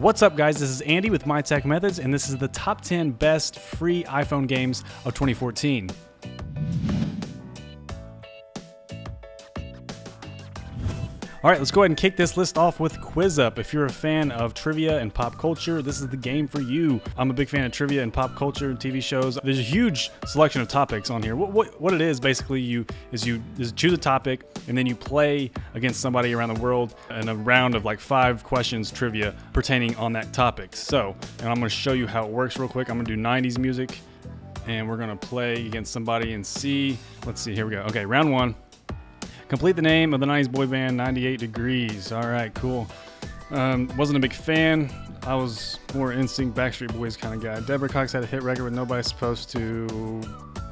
What's up, guys? This is Andy with My Tech Methods, and this is the top 10 best free iPhone games of 2014. All right, let's go ahead and kick this list off with QuizUp. If you're a fan of trivia and pop culture, this is the game for you. I'm a big fan of trivia and pop culture and TV shows. There's a huge selection of topics on here. What, what, what it is basically you is you is choose a topic and then you play against somebody around the world in a round of like five questions trivia pertaining on that topic. So, and I'm going to show you how it works real quick. I'm going to do 90s music and we're going to play against somebody and see. Let's see. Here we go. Okay, round one. Complete the name of the 90s boy band 98 Degrees. All right, cool. Um, wasn't a big fan. I was more NSYNC Backstreet Boys kind of guy. Deborah Cox had a hit record with Nobody's Supposed to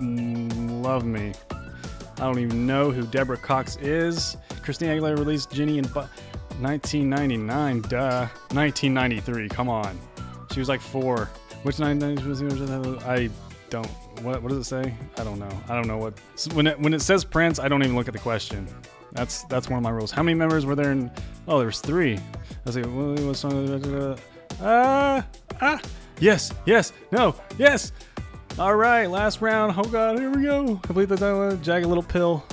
mm, Love Me. I don't even know who Deborah Cox is. Christina Aguilera released Genie in Bu- 1999. Duh. 1993. Come on. She was like four. Which 1990s was I don't. What, what does it say? I don't know. I don't know what. When it, when it says Prince, I don't even look at the question. That's that's one of my rules. How many members were there in? Oh, there was three. I was like, what song? Ah, ah. Yes, yes, no, yes. All right, last round. Oh God, here we go. Complete the title. Jagged Little Pill.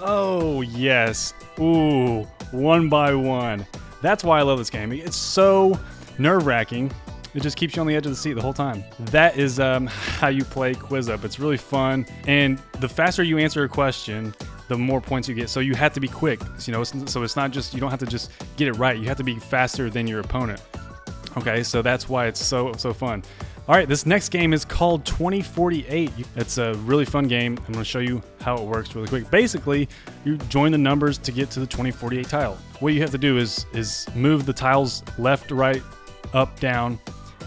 Oh yes. Ooh, one by one. That's why I love this game. It's so nerve wracking. It just keeps you on the edge of the seat the whole time. That is um, how you play QuizUp. It's really fun, and the faster you answer a question, the more points you get. So you have to be quick. You know, so it's not just you don't have to just get it right. You have to be faster than your opponent. Okay, so that's why it's so so fun. All right, this next game is called 2048. It's a really fun game. I'm to show you how it works really quick. Basically, you join the numbers to get to the 2048 tile. What you have to do is is move the tiles left, right, up, down,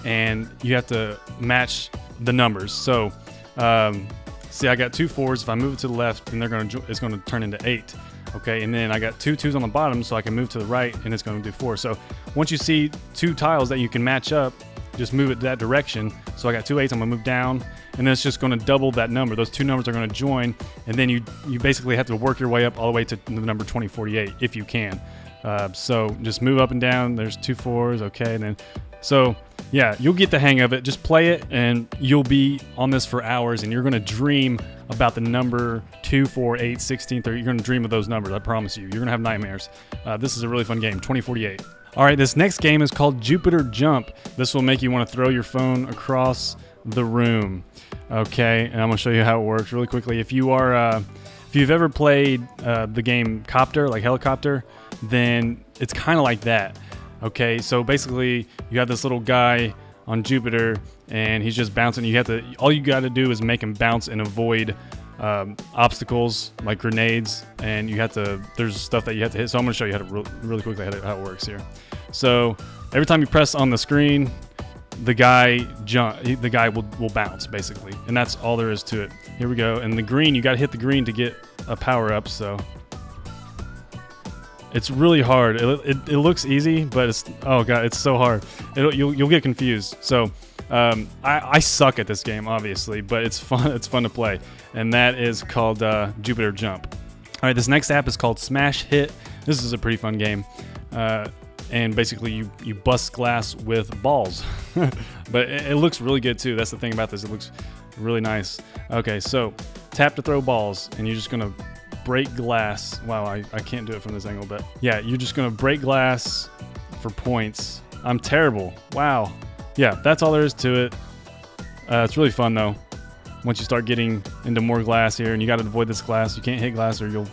and you have to match the numbers. So, um, see, I got two fours. If I move it to the left, then they're going to it's going to turn into eight. Okay, and then I got two twos on the bottom, so I can move to the right, and it's going to do four. So once you see two tiles that you can match up, just move it that direction. So I got two eights. I'm gonna move down, and then it's just to double that number. Those two numbers are to join, and then you you basically have to work your way up all the way to the number 2048 if you can. Uh, so just move up and down. There's two fours, okay, and then so yeah, you'll get the hang of it. Just play it, and you'll be on this for hours, and you're going to dream about the number 2, 4, 8, 16, 30. You're going to dream of those numbers, I promise you. You're going to have nightmares. Uh, this is a really fun game, 2048. All right, this next game is called Jupiter Jump. This will make you want to throw your phone across the room. Okay, and I'm to show you how it works really quickly. If you are, uh, if you've ever played uh, the game Copter, like helicopter, then it's kind of like that. Okay, so basically you have this little guy on Jupiter and he's just bouncing. You have to, all you got to do is make him bounce and avoid um, obstacles like grenades, and you have to. There's stuff that you have to hit. So I'm going to show you how to re- really quickly how, how it works here. So every time you press on the screen, the guy jump. The guy will will bounce basically, and that's all there is to it. Here we go. And the green, you got to hit the green to get a power up. So it's really hard. It, it, it, looks easy, but it's oh god, it's so hard. It'll, you'll you'll get confused. So um, I, I suck at this game, obviously, but it's fun. It's fun to play, and that is called uh, Jupiter Jump. All right, this next app is called Smash Hit. This is a pretty fun game, uh, and basically you you bust glass with balls, but it, it looks really good too. That's the thing about this. It looks really nice. Okay, so tap to throw balls, and you're just gonna break glass. Wow, I, I can't do it from this angle, but yeah, you're just gonna break glass for points. I'm terrible. Wow. Yeah, that's all there is to it. Uh, it's really fun though. Once you start getting into more glass here, and you got to avoid this glass. You can't hit glass, or you'll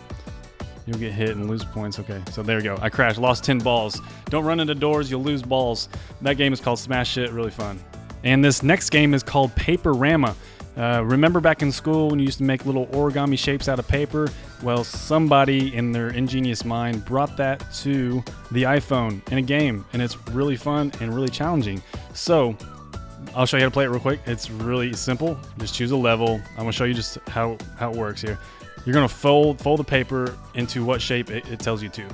you'll get hit and lose points. Okay, so there we go. I crashed, lost 10 balls. Don't run into doors, you'll lose balls. That game is called Smash Hit, really fun. And this next game is called Paperama. Uh, remember back in school when you used to make little origami shapes out of paper? Well, somebody in their ingenious mind brought that to the iPhone in a game, and it's really fun and really challenging. So, I'll show you how to play it real quick. It's really simple. Just choose a level. I'm gonna show you just how, how it works here. You're gonna fold fold the paper into what shape it, it tells you to,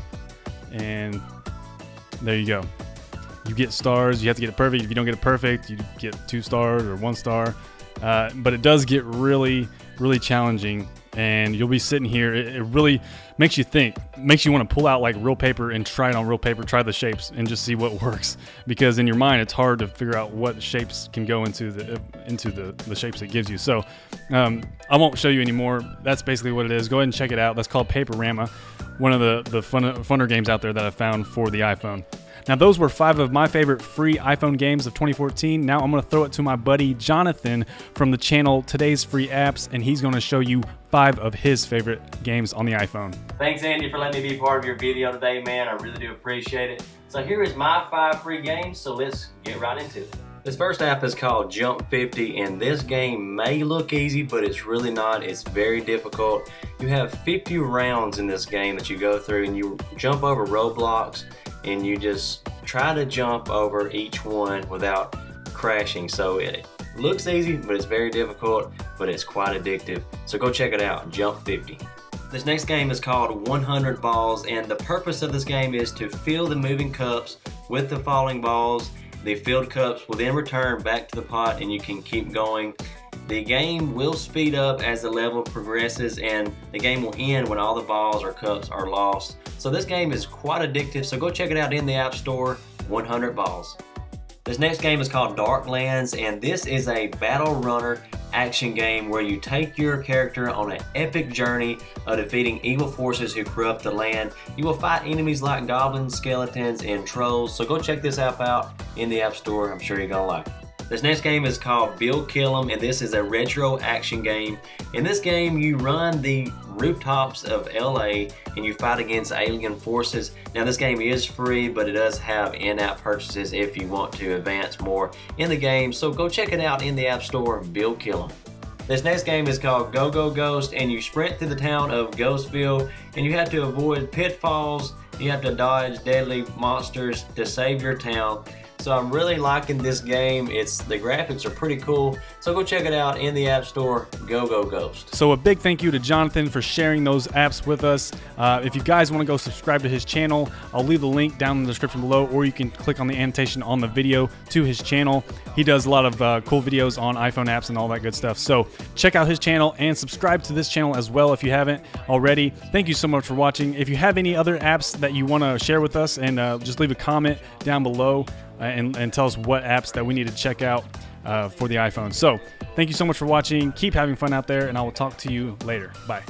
and there you go. You get stars. You have to get it perfect. If you don't get it perfect, you get two stars or one star. Uh, but it does get really, really challenging and you'll be sitting here. It, it really makes you think, makes you want to pull out like real paper and try it on real paper, try the shapes, and just see what works. Because in your mind, it's hard to figure out what shapes can go into the into the, the shapes it gives you. So um, I won't show you anymore. That's basically what it is. Go ahead and check it out. That's called Paperama, one of the the fun, funner games out there that I found for the iPhone. Now, those were five of my favorite free iPhone games of 2014. Now, I'm going to throw it to my buddy Jonathan from the channel Today's Free Apps, and he's going to show you five of his favorite games on the iPhone. Thanks, Andy, for letting me be part of your video today, man. I really do appreciate it. So, here is my five free games, so let's get right into it. This first app is called Jump 50 and this game may look easy but it's really not. It's very difficult. You have 50 rounds in this game that you go through and you jump over roadblocks and you just try to jump over each one without crashing. So it looks easy, but it's very difficult, but it's quite addictive. So go check it out, Jump 50. This next game is called 100 Balls, and the purpose of this game is to fill the moving cups with the falling balls. The filled cups will then return back to the pot and you can keep going. The game will speed up as the level progresses and the game will end when all the balls or cups are lost. So this game is quite addictive, so go check it out in the App Store, 100 Balls. This next game is called Dark Lands and this is a battle runner action game where you take your character on an epic journey of defeating evil forces who corrupt the land. You will fight enemies like goblins, skeletons, and trolls. So go check this app out in the App Store. I'm sure you're gonna like it. This next game is called Bill Killem and this is a retro action game. In this game you run the rooftops of LA and you fight against alien forces. Now this game is free but it does have in-app purchases if you want to advance more in the game so go check it out in the App Store, Bill Killem. This next game is called Go Go Ghost and you sprint through the town of Ghostville and you have to avoid pitfalls, you have to dodge deadly monsters to save your town. So I'm really liking this game. It's The graphics are pretty cool. So go check it out in the App Store. Go Go Ghost. So a big thank you to Jonathan for sharing those apps with us. Uh, if you guys want to go subscribe to his channel, I'll leave the link down in the description below or you can click on the annotation on the video to his channel. He does a lot of uh, cool videos on iPhone apps and all that good stuff. So check out his channel and subscribe to this channel as well if you haven't already. Thank you so much for watching. If you have any other apps that you want to share with us and uh, just leave a comment down below. Uh, and, and tell us what apps that we need to check out uh, for the iPhone. So, thank you so much for watching. Keep having fun out there, and I will talk to you later. Bye.